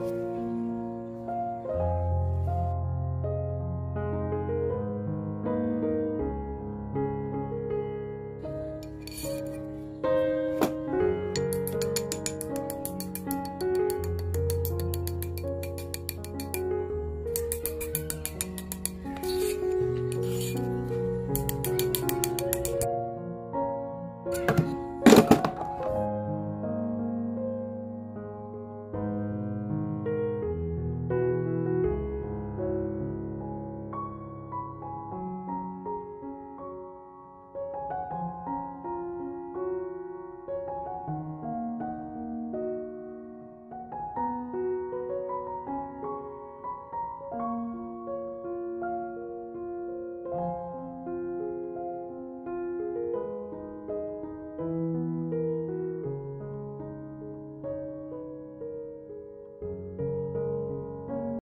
うん。